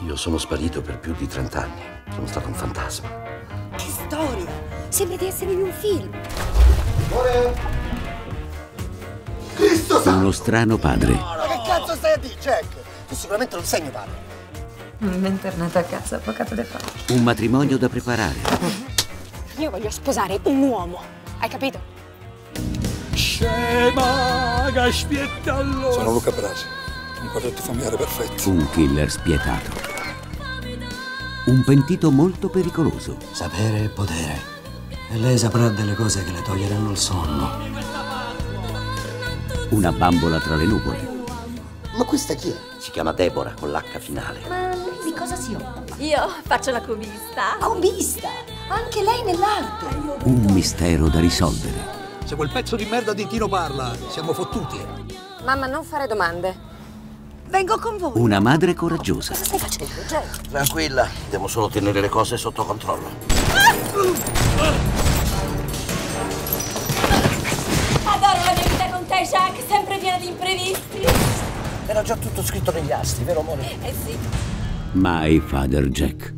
Io sono sparito per più di 30 anni. Sono stato un fantasma. Che storia! Sembra di essere in un film. Cristo santo! Uno strano padre. Ma che cazzo stai a dire, Jack? Tu sicuramente non sei mio padre. È tornata a casa poco da fa. Un matrimonio da preparare. Io voglio sposare un uomo. Hai capito? Scema, gaspiettallo! Sono Luca Brasi, un quartetto familiare perfetto. Un killer spietato. Un pentito molto pericoloso. Sapere è potere. E lei saprà delle cose che le toglieranno il sonno. Una bambola tra le nuvole. Ma questa chi è? Si chiama Deborah con l'H finale. Ma lei di cosa si occupa? Io faccio la cubista. Cubista! Anche lei nell'arte! Un mistero da risolvere. Se quel pezzo di merda di Tino parla, siamo fottuti. Mamma, non fare domande. Vengo con voi! Una madre coraggiosa. Cosa stai facendo, Jack? Tranquilla, devo solo tenere le cose sotto controllo. Adoro la mia vita con te, Jack, sempre piena di imprevisti. Era già tutto scritto negli astri, vero amore? Eh sì. My Father Jack.